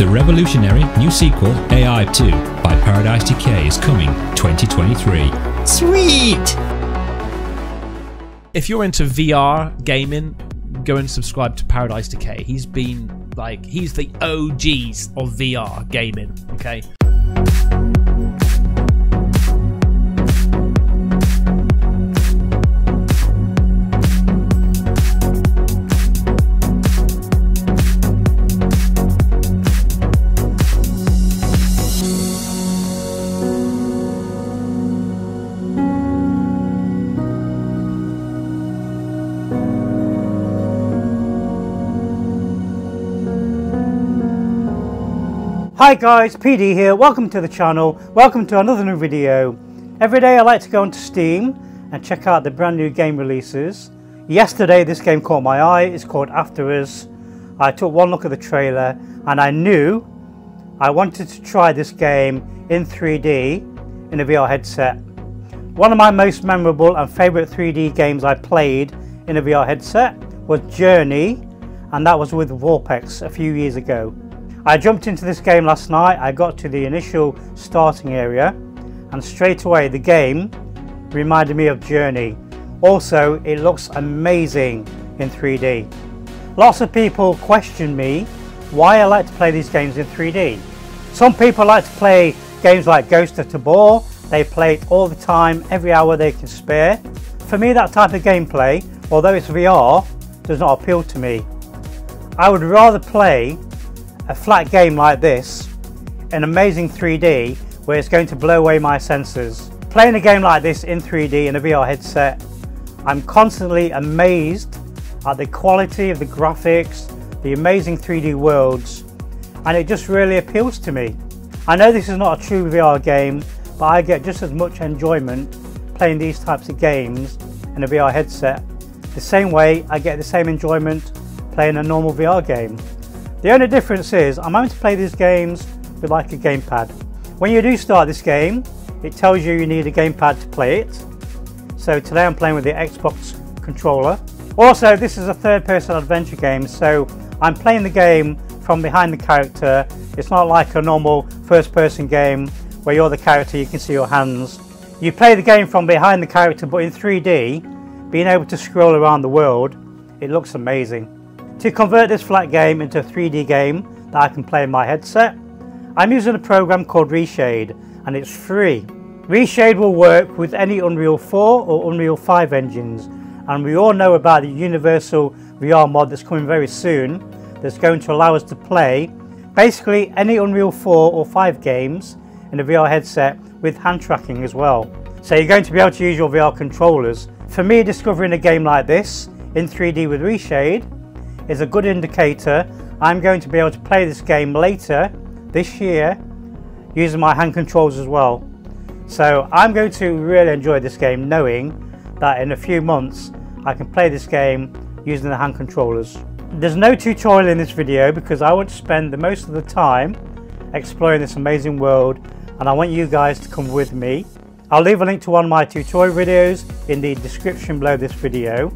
The revolutionary new sequel, AI 2, by Paradise Decay is coming 2023. Sweet! If you're into VR gaming, go and subscribe to Paradise Decay. He's been like, he's the OGs of VR gaming, okay? Hi guys, PD here, welcome to the channel, welcome to another new video. Every day I like to go onto Steam and check out the brand new game releases. Yesterday this game caught my eye, it's called After Us. I took one look at the trailer and I knew I wanted to try this game in 3D in a VR headset. One of my most memorable and favourite 3D games I played in a VR headset was Journey and that was with VorpX a few years ago. I jumped into this game last night, I got to the initial starting area and straight away the game reminded me of Journey. Also, it looks amazing in 3D. Lots of people question me why I like to play these games in 3D. Some people like to play games like Ghost of Tabor, they play it all the time, every hour they can spare. For me that type of gameplay, although it's VR, does not appeal to me. I would rather play a flat game like this in amazing 3D where it's going to blow away my senses. Playing a game like this in 3D in a VR headset, I'm constantly amazed at the quality of the graphics, the amazing 3D worlds, and it just really appeals to me. I know this is not a true VR game, but I get just as much enjoyment playing these types of games in a VR headset, the same way I get the same enjoyment playing a normal VR game. The only difference is I'm having to play these games with like a gamepad. When you do start this game, it tells you you need a gamepad to play it. So today I'm playing with the Xbox controller. Also, this is a third person adventure game, so I'm playing the game from behind the character. It's not like a normal first person game where you're the character, you can see your hands. You play the game from behind the character, but in 3D, being able to scroll around the world, it looks amazing. To convert this flat game into a 3D game that I can play in my headset, I'm using a program called Reshade and it's free. Reshade will work with any Unreal 4 or Unreal 5 engines and we all know about the Universal VR mod that's coming very soon that's going to allow us to play basically any Unreal 4 or 5 games in a VR headset with hand tracking as well. So you're going to be able to use your VR controllers. For me discovering a game like this in 3D with Reshade is a good indicator I'm going to be able to play this game later this year using my hand controls as well. So I'm going to really enjoy this game knowing that in a few months I can play this game using the hand controllers. There's no tutorial in this video because I want to spend the most of the time exploring this amazing world and I want you guys to come with me. I'll leave a link to one of my tutorial videos in the description below this video.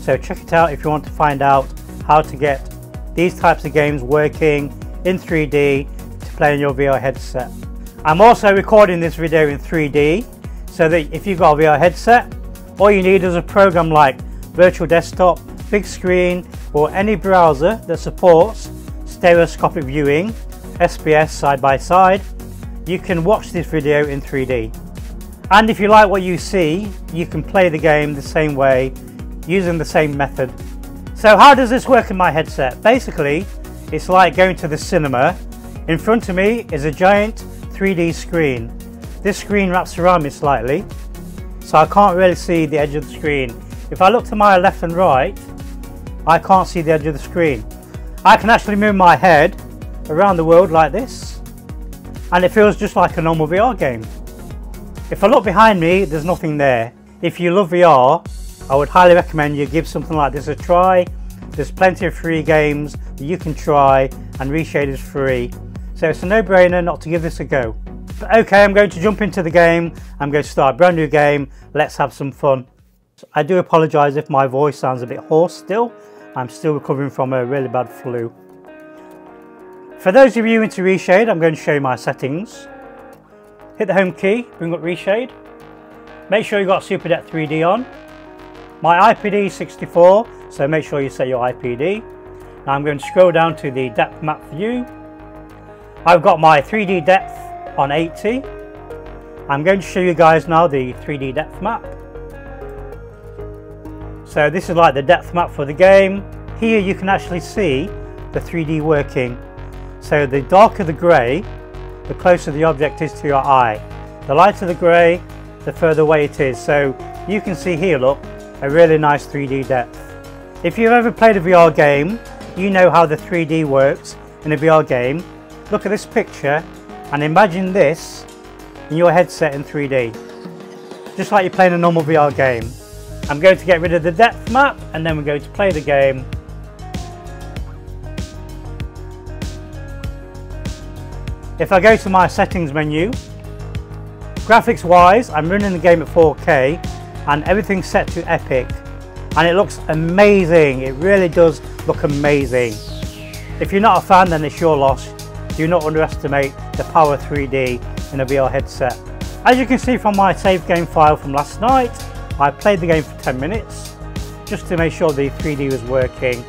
So check it out if you want to find out how to get these types of games working in 3D to play on your VR headset. I'm also recording this video in 3D so that if you've got a VR headset, all you need is a program like Virtual Desktop, Bigscreen or any browser that supports stereoscopic viewing, SBS side by side, you can watch this video in 3D. And if you like what you see, you can play the game the same way using the same method so how does this work in my headset? Basically, it's like going to the cinema. In front of me is a giant 3D screen. This screen wraps around me slightly, so I can't really see the edge of the screen. If I look to my left and right, I can't see the edge of the screen. I can actually move my head around the world like this, and it feels just like a normal VR game. If I look behind me, there's nothing there. If you love VR, I would highly recommend you give something like this a try. There's plenty of free games that you can try and Reshade is free. So it's a no-brainer not to give this a go. But okay, I'm going to jump into the game. I'm going to start a brand new game. Let's have some fun. I do apologise if my voice sounds a bit hoarse still. I'm still recovering from a really bad flu. For those of you into Reshade, I'm going to show you my settings. Hit the home key, bring up Reshade. Make sure you've got SuperDepth3D on. My IPD64, so make sure you set your IPD. Now I'm going to scroll down to the depth map view. I've got my 3D depth on 80. I'm going to show you guys now the 3D depth map. So this is like the depth map for the game. Here you can actually see the 3D working. So the darker the grey, the closer the object is to your eye. The lighter the grey, the further away it is. So you can see here, look, a really nice 3D depth. If you've ever played a VR game, you know how the 3D works in a VR game. Look at this picture and imagine this in your headset in 3D. Just like you're playing a normal VR game. I'm going to get rid of the depth map and then we're going to play the game. If I go to my settings menu, graphics wise, I'm running the game at 4K and everything's set to epic and it looks amazing. It really does look amazing. If you're not a fan, then it's your loss. Do not underestimate the power 3D in a VR headset. As you can see from my save game file from last night, I played the game for 10 minutes just to make sure the 3D was working.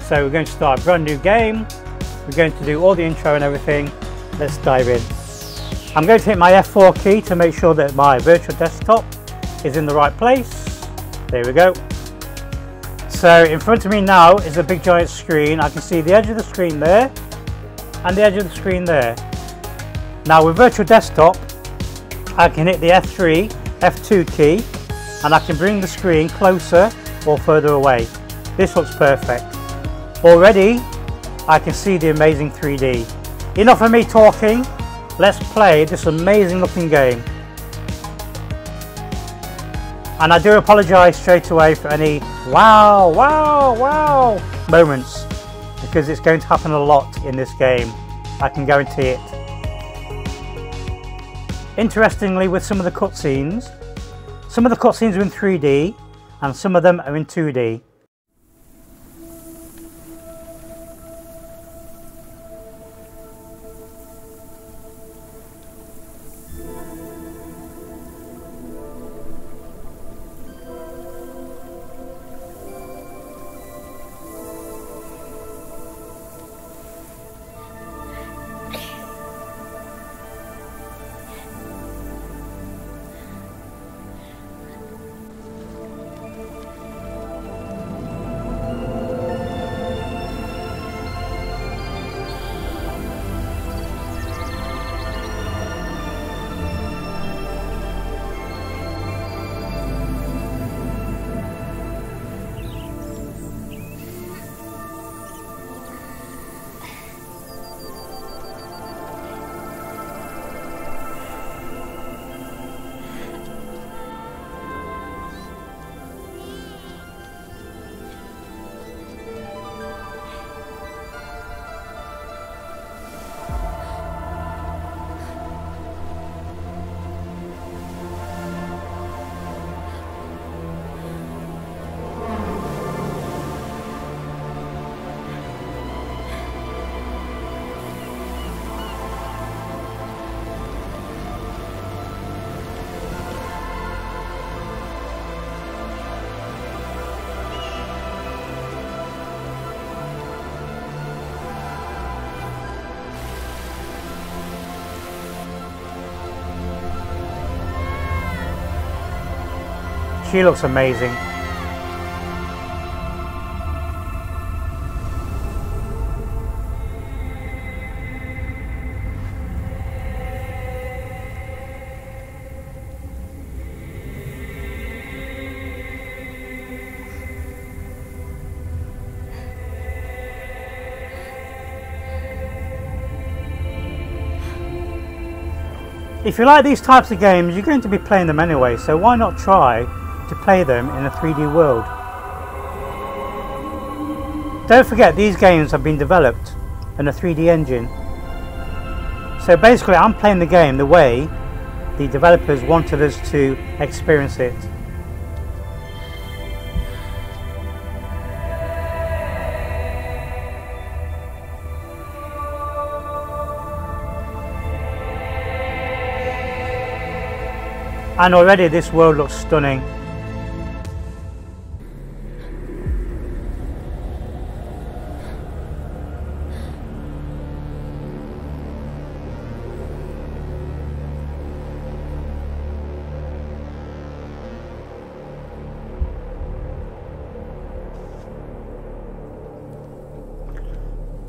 So we're going to start a brand new game. We're going to do all the intro and everything. Let's dive in. I'm going to hit my F4 key to make sure that my virtual desktop is in the right place. There we go. So in front of me now is a big giant screen. I can see the edge of the screen there and the edge of the screen there. Now with virtual desktop, I can hit the F3, F2 key and I can bring the screen closer or further away. This looks perfect. Already, I can see the amazing 3D. Enough of me talking, let's play this amazing looking game. And I do apologise straight away for any wow, wow, wow moments because it's going to happen a lot in this game. I can guarantee it. Interestingly, with some of the cutscenes, some of the cutscenes are in 3D and some of them are in 2D. She looks amazing. If you like these types of games, you're going to be playing them anyway, so why not try to play them in a 3D world. Don't forget these games have been developed in a 3D engine. So basically I'm playing the game the way the developers wanted us to experience it. And already this world looks stunning.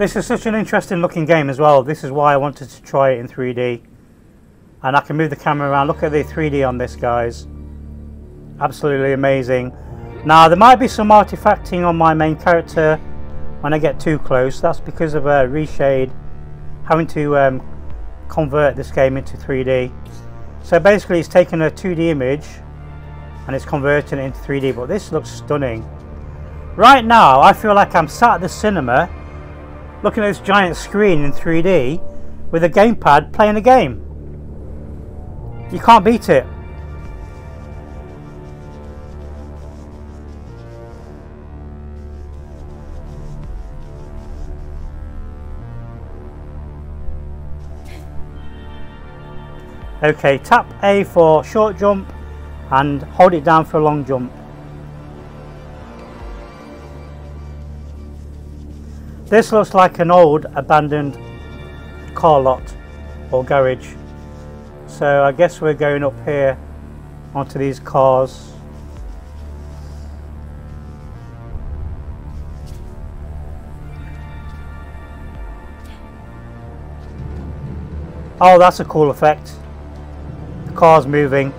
This is such an interesting looking game as well. This is why I wanted to try it in 3D. And I can move the camera around. Look at the 3D on this, guys. Absolutely amazing. Now, there might be some artifacting on my main character when I get too close. That's because of a reshade having to um, convert this game into 3D. So basically, it's taken a 2D image and it's converting it into 3D. But this looks stunning. Right now, I feel like I'm sat at the cinema looking at this giant screen in 3D with a gamepad playing a game. You can't beat it. Okay, tap A for short jump and hold it down for a long jump. This looks like an old abandoned car lot or garage. So I guess we're going up here onto these cars. Oh, that's a cool effect. The car's moving.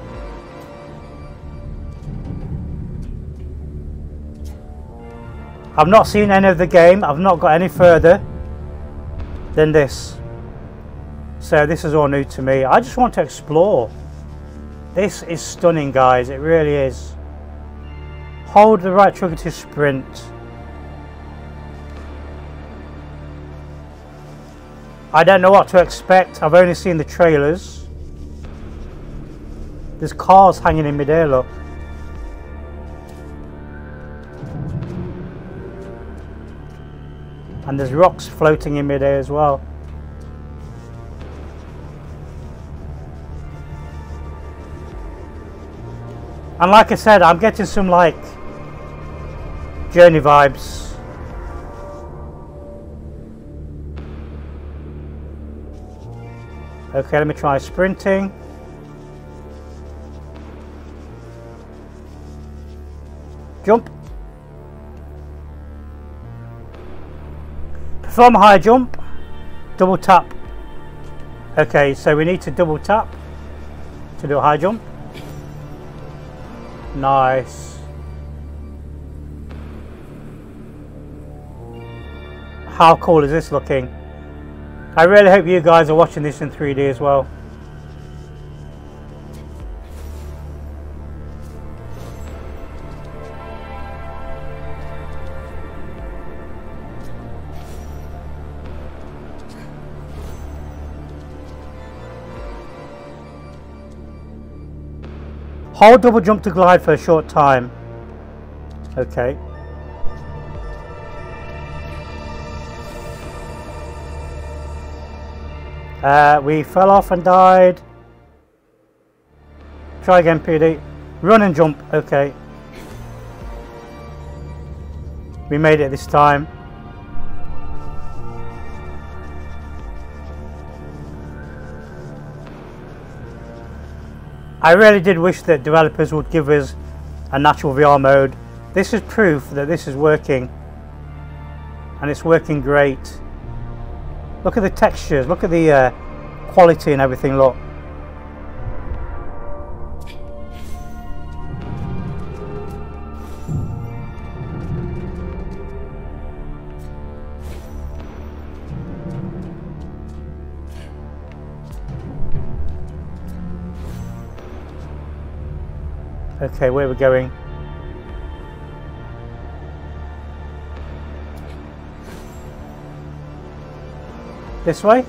I've not seen any of the game. I've not got any further than this. So this is all new to me. I just want to explore. This is stunning, guys. It really is. Hold the right trigger to sprint. I don't know what to expect. I've only seen the trailers. There's cars hanging in midair, look. And there's rocks floating in midair as well. And like I said, I'm getting some like journey vibes. Okay, let me try sprinting. Jump. From high jump, double tap. Okay, so we need to double tap to do a high jump. Nice. How cool is this looking? I really hope you guys are watching this in 3D as well. Hold double jump to glide for a short time. Okay. Uh, we fell off and died. Try again, PD. Run and jump. Okay. We made it this time. I really did wish that developers would give us a natural VR mode. This is proof that this is working and it's working great. Look at the textures, look at the uh, quality and everything, look. Okay, where we're we going? This way?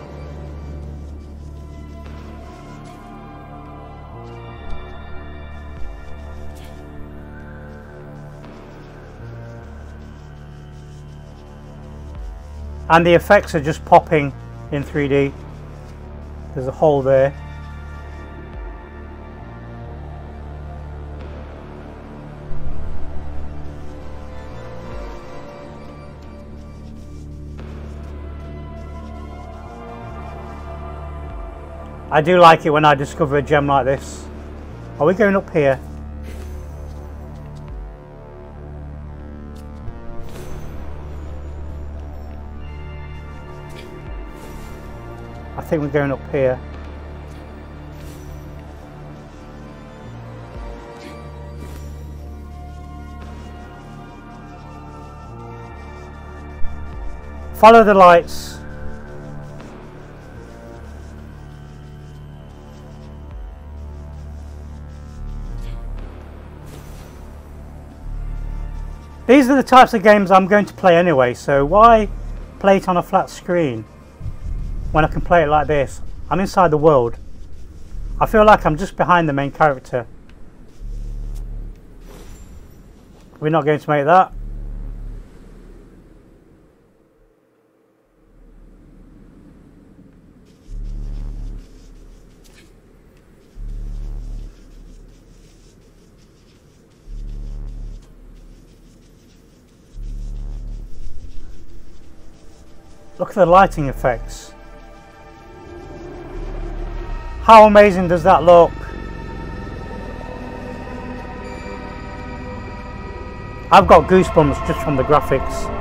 And the effects are just popping in 3D. There's a hole there. I do like it when I discover a gem like this. Are we going up here? I think we're going up here. Follow the lights. These are the types of games I'm going to play anyway, so why play it on a flat screen when I can play it like this? I'm inside the world. I feel like I'm just behind the main character. We're not going to make that. Look at the lighting effects. How amazing does that look? I've got goosebumps just from the graphics.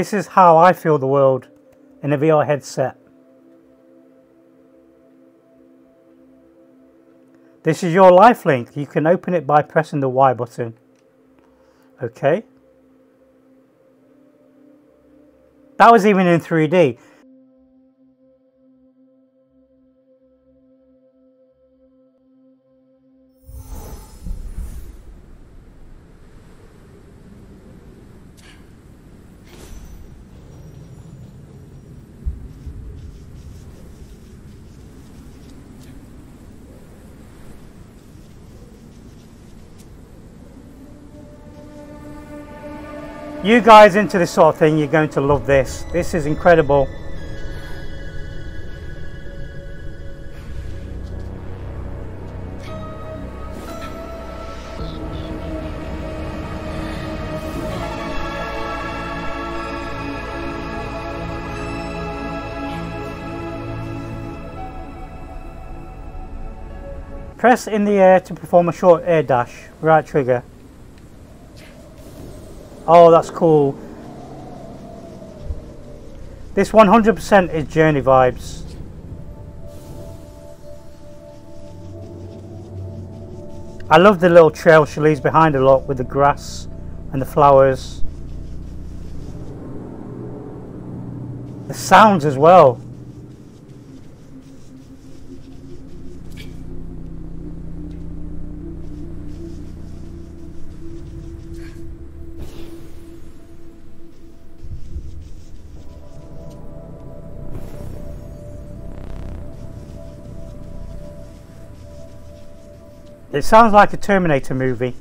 This is how I feel the world in a VR headset. This is your life link. You can open it by pressing the Y button. Okay. That was even in 3D. You guys into this sort of thing, you're going to love this. This is incredible. Press in the air to perform a short air dash, right trigger. Oh, that's cool. This 100% is Journey vibes. I love the little trail she leaves behind a lot with the grass and the flowers. The sounds as well. It sounds like a Terminator movie.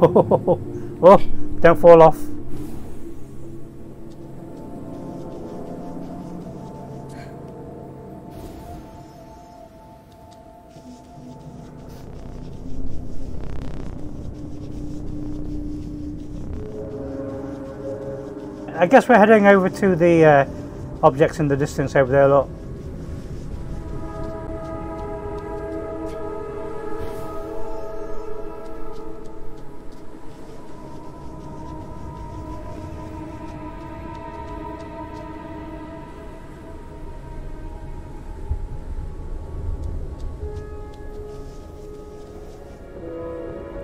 oh, don't fall off. I guess we're heading over to the uh, objects in the distance over there, look.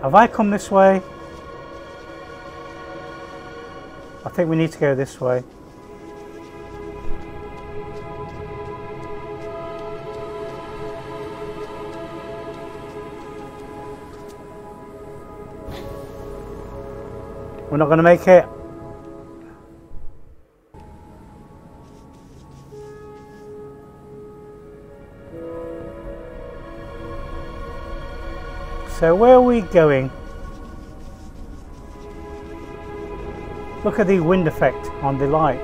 Have I come this way? think we need to go this way. We're not going to make it. So where are we going? Look at the wind effect on the light.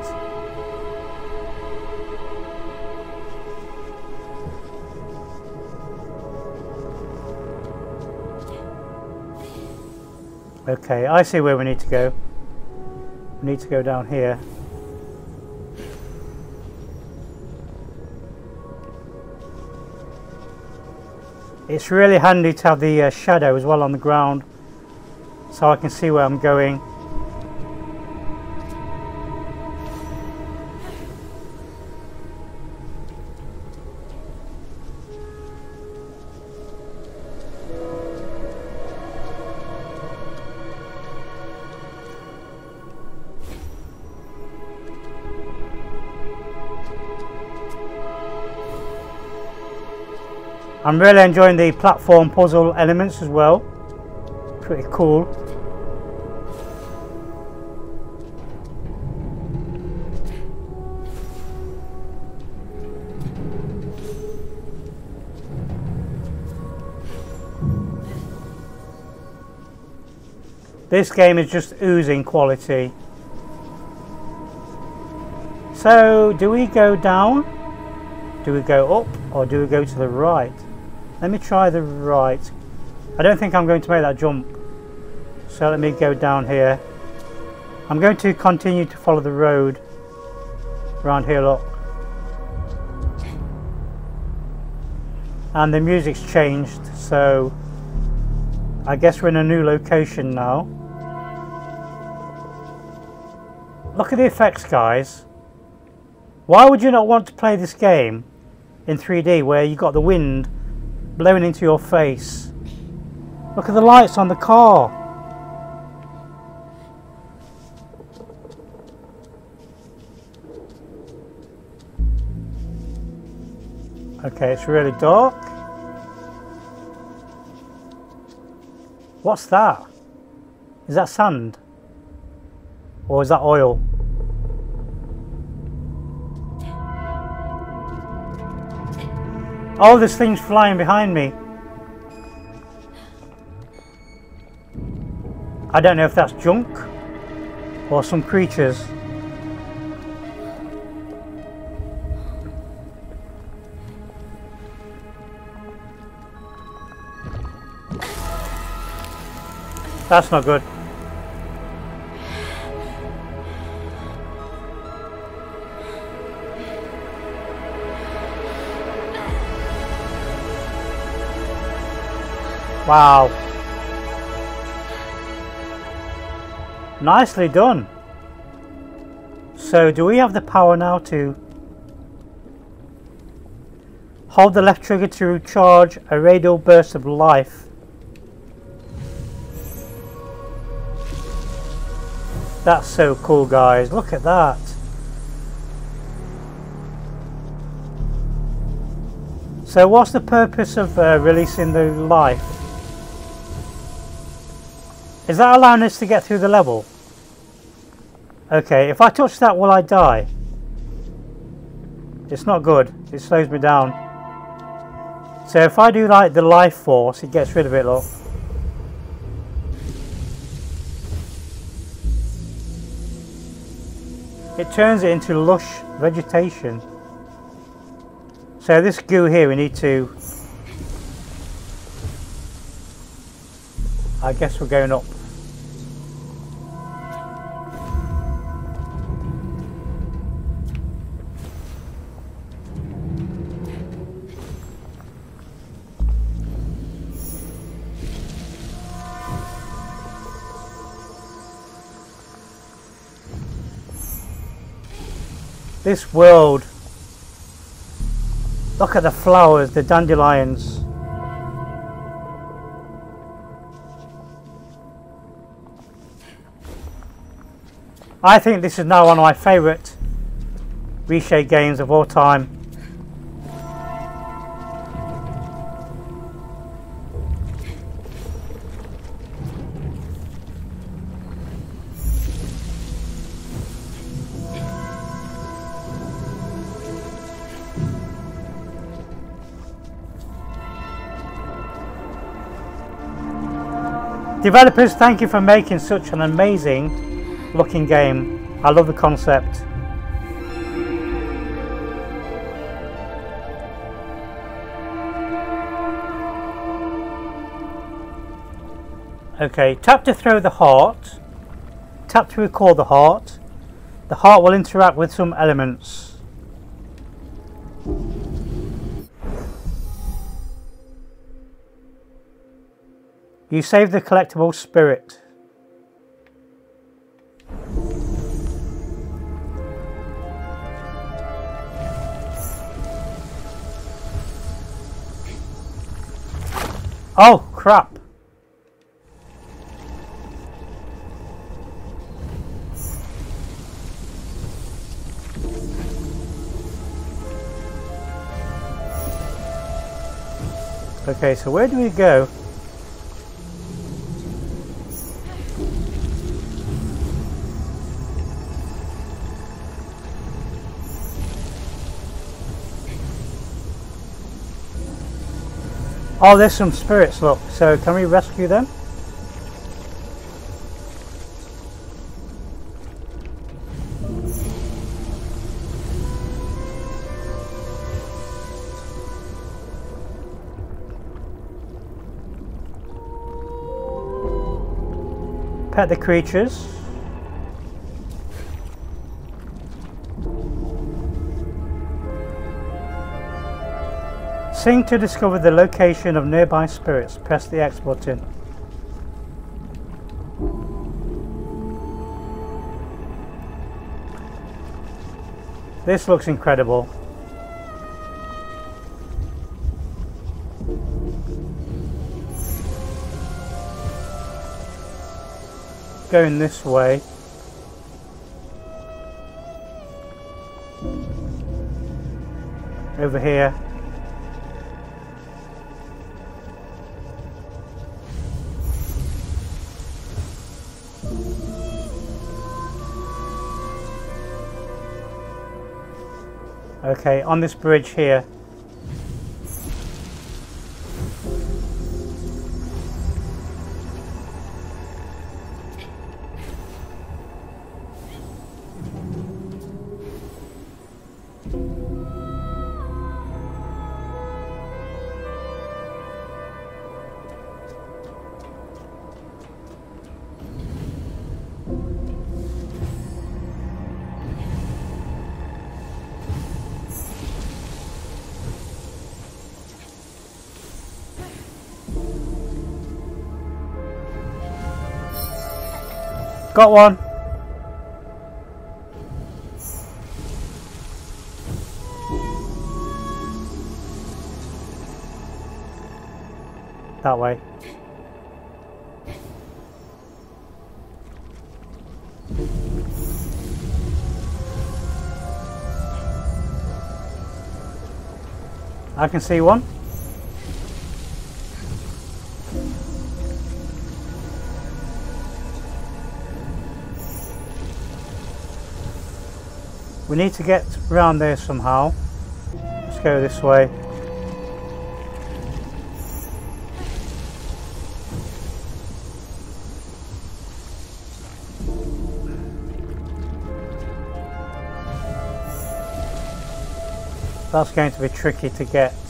Okay, I see where we need to go. We need to go down here. It's really handy to have the uh, shadow as well on the ground so I can see where I'm going. I'm really enjoying the platform puzzle elements as well. Pretty cool. This game is just oozing quality. So, do we go down? Do we go up? Or do we go to the right? Let me try the right. I don't think I'm going to make that jump. So let me go down here. I'm going to continue to follow the road around here, look. And the music's changed, so I guess we're in a new location now. Look at the effects, guys. Why would you not want to play this game in 3D where you got the wind blowing into your face. Look at the lights on the car. Okay, it's really dark. What's that? Is that sand? Or is that oil? Oh, this thing's flying behind me. I don't know if that's junk or some creatures. That's not good. Wow. Nicely done. So do we have the power now to hold the left trigger to recharge a radial burst of life? That's so cool guys, look at that. So what's the purpose of uh, releasing the life? Is that allowing us to get through the level? Okay, if I touch that will I die? It's not good. It slows me down. So if I do like the life force, it gets rid of it, look. It turns it into lush vegetation. So this goo here we need to I guess we're going up. This world, look at the flowers, the dandelions. I think this is now one of my favourite reshade games of all time. Developers, thank you for making such an amazing looking game. I love the concept. Okay, tap to throw the heart. Tap to recall the heart. The heart will interact with some elements. You save the collectible spirit. Oh, crap. Okay, so where do we go? Oh, there's some spirits, look. So can we rescue them? Pet the creatures. Sing to discover the location of nearby spirits. Press the X button. This looks incredible. Going this way. Over here. Okay, on this bridge here. Got one. That way. I can see one. We need to get around there somehow. Let's go this way. That's going to be tricky to get.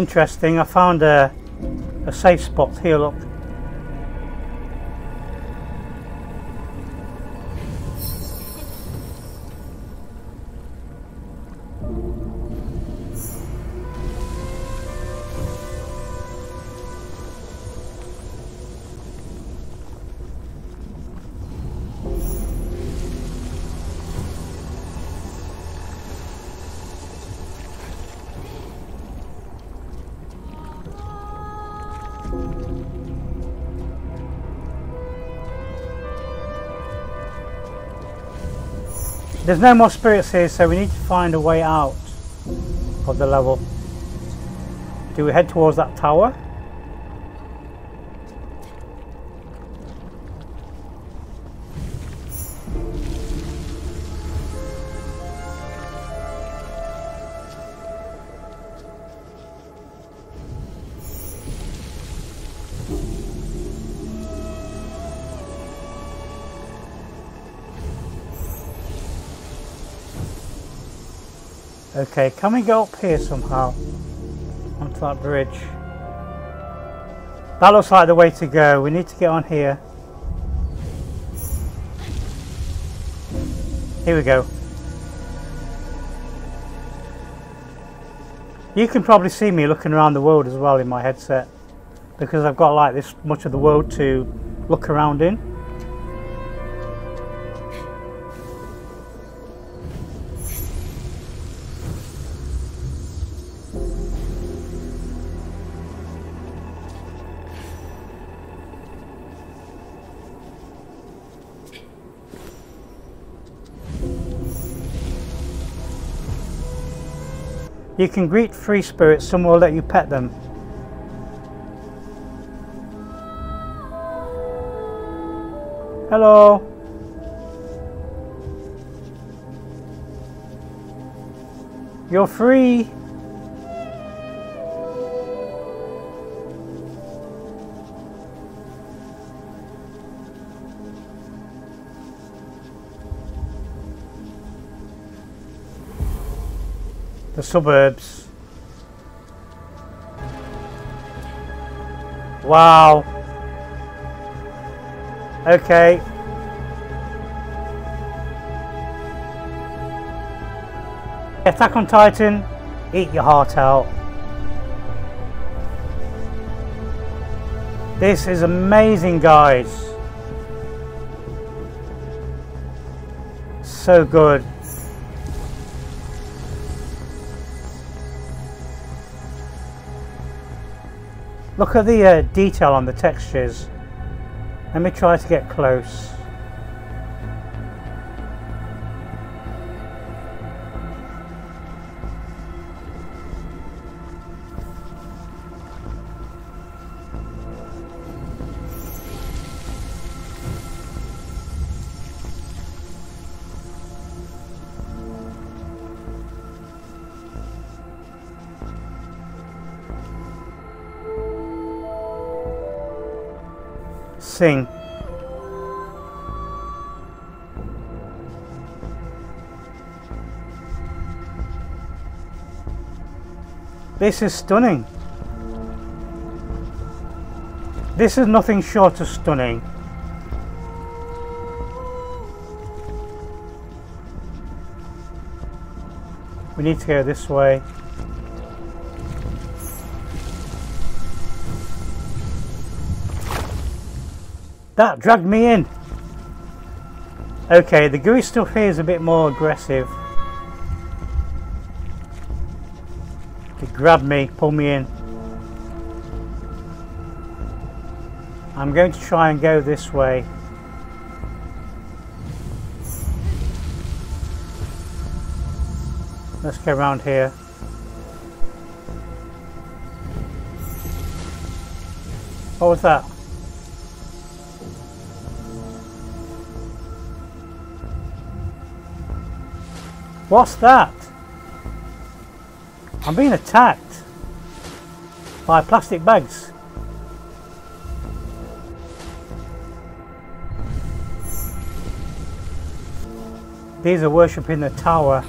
Interesting, I found a, a safe spot here, look. There's no more spirits here, so we need to find a way out. of the level. Do we head towards that tower? Okay, can we go up here somehow? Onto that bridge. That looks like the way to go. We need to get on here. Here we go. You can probably see me looking around the world as well in my headset because I've got like this much of the world to look around in. You can greet free spirits, some will let you pet them. Hello. You're free. The suburbs. Wow. Okay. Attack on Titan, eat your heart out. This is amazing, guys. So good. Look at the uh, detail on the textures. Let me try to get close. Sing. This is stunning. This is nothing short of stunning. We need to go this way. That dragged me in. Okay, the gooey stuff here is a bit more aggressive. It grabbed me, pulled me in. I'm going to try and go this way. Let's go around here. What was that? What's that? I'm being attacked by plastic bags. These are worshipping the tower.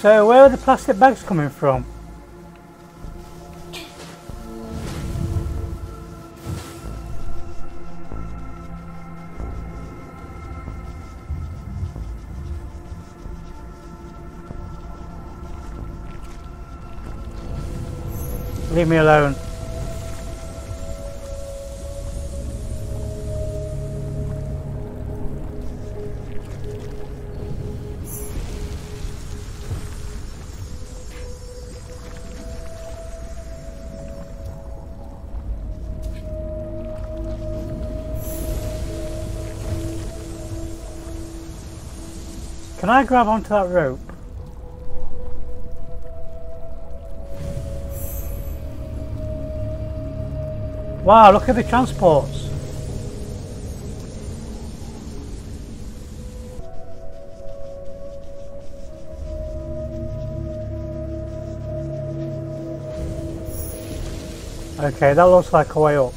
So where are the plastic bags coming from? Leave me alone. I grab onto that rope? Wow, look at the transports. Okay, that looks like a way up.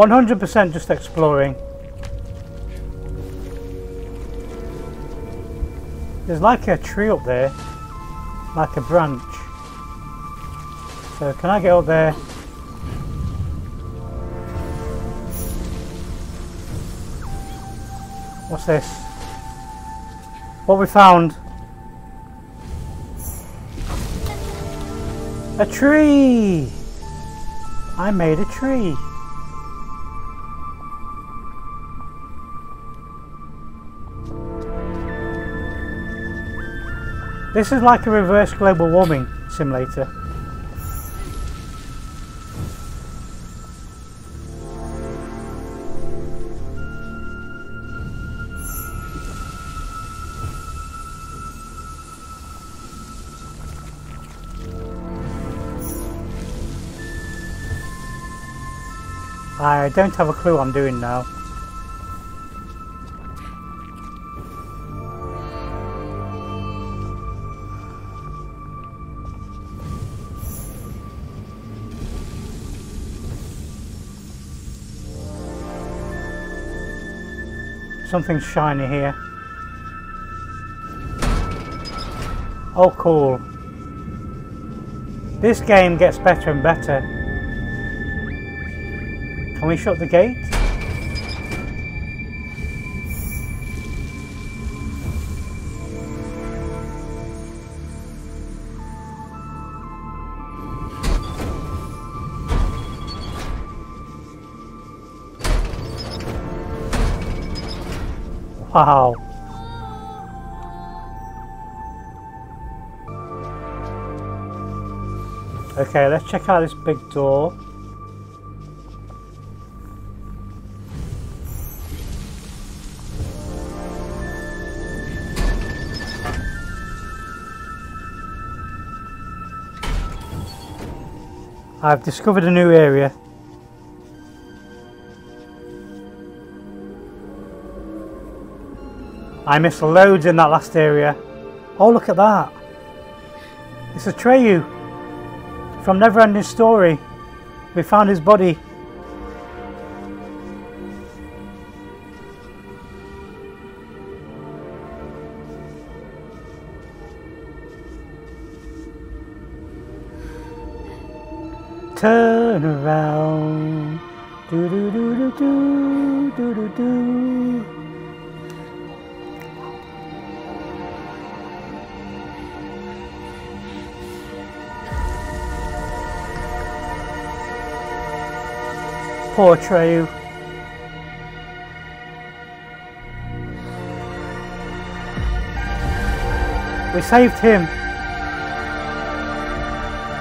One hundred percent just exploring. There's like a tree up there, like a branch. So can I get up there? What's this? What we found? A tree! I made a tree. This is like a reverse global warming simulator. I don't have a clue what I'm doing now. Something shiny here. Oh cool. This game gets better and better. Can we shut the gate? Wow. Okay, let's check out this big door. I've discovered a new area. I missed loads in that last area. Oh, look at that. It's a Atreyu from Neverending Story. We found his body. Turn around. Do do do do do do do do. Poor Atreyu. We saved him.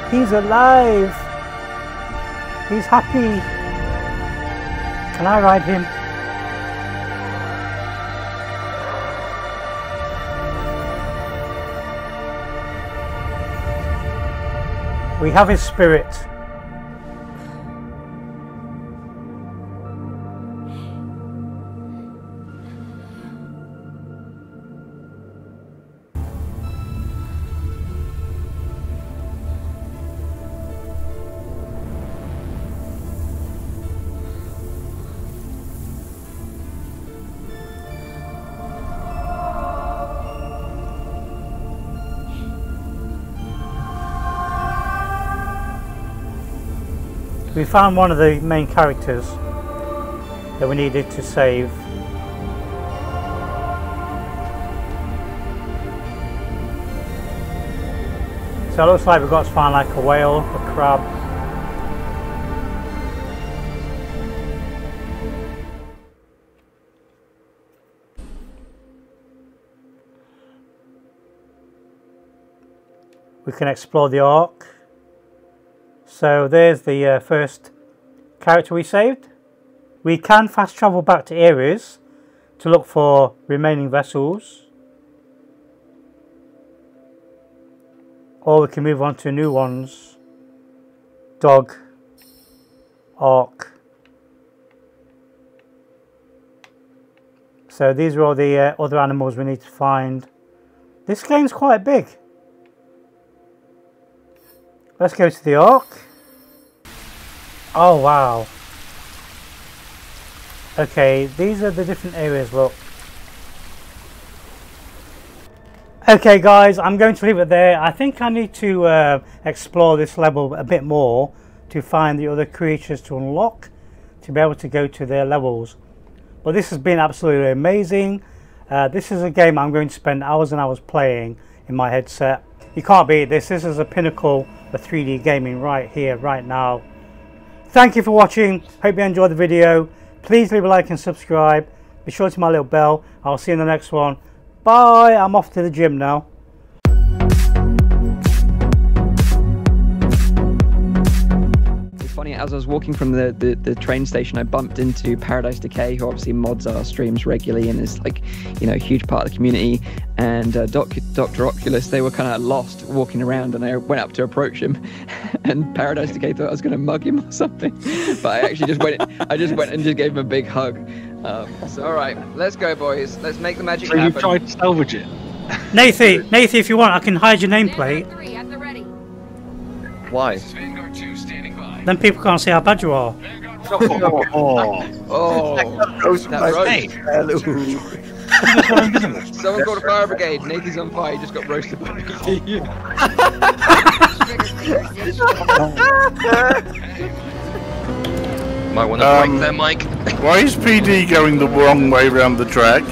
He's alive. He's happy. Can I ride him? We have his spirit. We found one of the main characters that we needed to save. So it looks like we've got to find like a whale, a crab. We can explore the Ark. So there's the uh, first character we saved. We can fast travel back to Ares to look for remaining vessels. Or we can move on to new ones. Dog. Ark. So these are all the uh, other animals we need to find. This game's quite big. Let's go to the Ark. Oh wow. Okay, these are the different areas, look. Okay guys, I'm going to leave it there. I think I need to uh, explore this level a bit more to find the other creatures to unlock to be able to go to their levels. But this has been absolutely amazing. Uh, this is a game I'm going to spend hours and hours playing in my headset. You can't beat this. This is a pinnacle of 3D gaming right here, right now. Thank you for watching. Hope you enjoyed the video. Please leave a like and subscribe. Be sure to my little bell. I'll see you in the next one. Bye. I'm off to the gym now. Funny, as I was walking from the, the, the train station, I bumped into Paradise Decay, who obviously mods our streams regularly and is like, you know, a huge part of the community. And uh, Doc, Dr. Oculus, they were kind of lost walking around, and I went up to approach him, and Paradise Decay thought I was going to mug him or something. But I actually just went, I just went and just gave him a big hug. Um, so, all right, let's go, boys. Let's make the magic So happen. you've tried to salvage it? Nathy, Nathy, if you want, I can hide your nameplate. Three at ready. Why? Then people can't see how bad you are. oh, Oh, roast that my roast. face. Hello. Someone called a fire brigade. Nathan's on fire. He just got roasted by me. Might want to Um, break their mic. Why is PD going the wrong way around the track?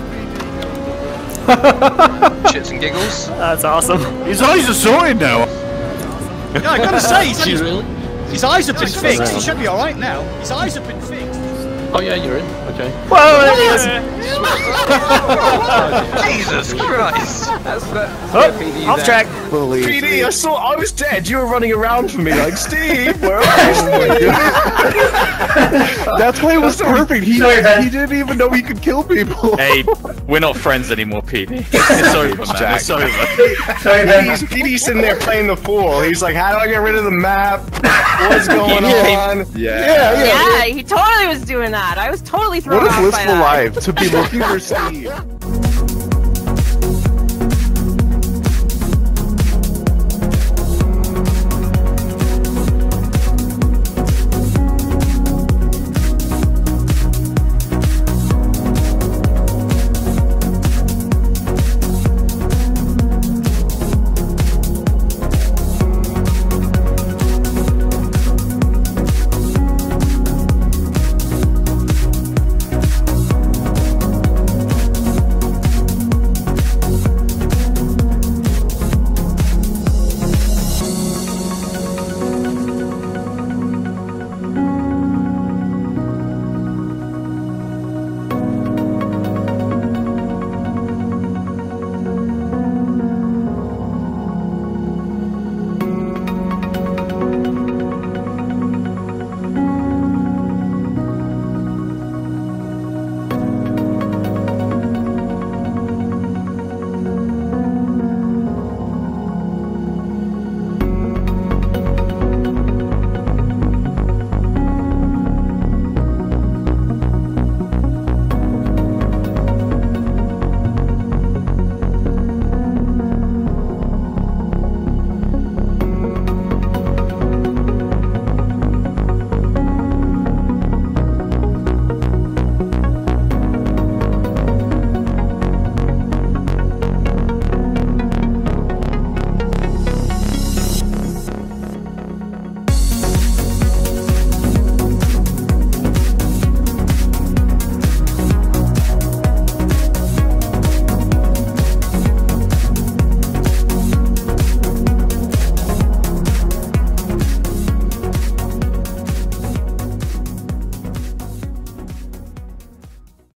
Shits and giggles. That's awesome. His eyes are sorted now. Yeah, I gotta say, he's, his, his eyes have been fixed. He should be alright now. His eyes have been fixed. Oh yeah, you're in. Okay. Whoa, there. Jesus Christ! That's the Oh, PD's off out. track. PD, I saw I was dead. You were running around for me like Steve. Where are you? Oh That's why it was perfect. He he didn't even know he could kill people. Hey, we're not friends anymore, PD. It's over, man. Jack. It's over. PD's, PD's sitting there playing the fool. He's like, how do I get rid of the map? What's going on? Yeah. Yeah, yeah. Yeah, he totally was doing that. I was totally thrown What a off by blissful that. life to be looking for Steve.